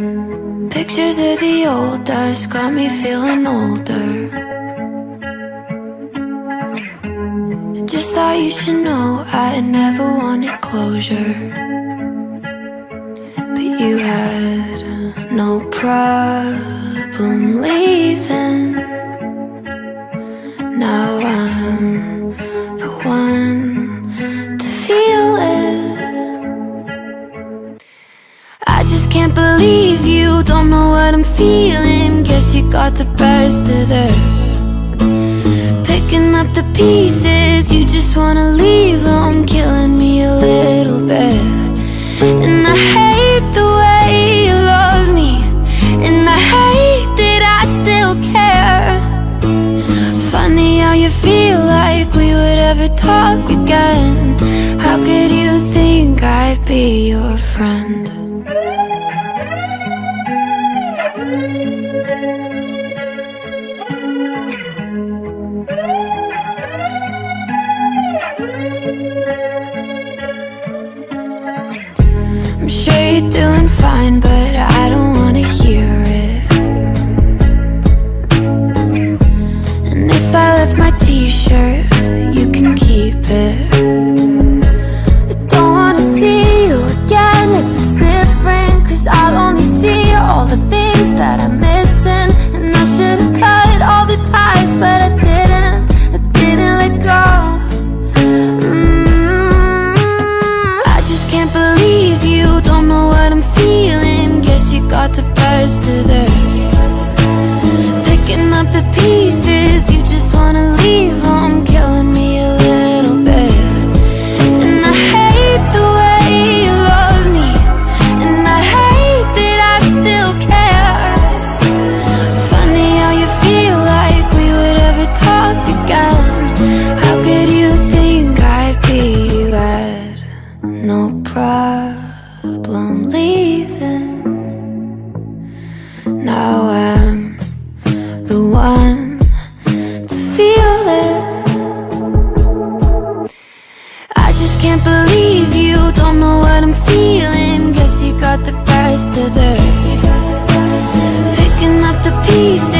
Pictures of the old us got me feeling older. Just thought you should know I never wanted closure. But you had no problem leaving. Now I'm just can't believe you don't know what I'm feeling. Guess you got the best of this. Picking up the pieces, you just wanna leave them, killing me a little bit. And I hate the way you love me, and I hate that I still care. Funny how you feel like we would ever talk again. How could you think I'd be your friend? I'm sure you're doing fine, but problem leaving. Now I'm the one to feel it. I just can't believe you don't know what I'm feeling. Guess you got the best of this. Picking up the pieces.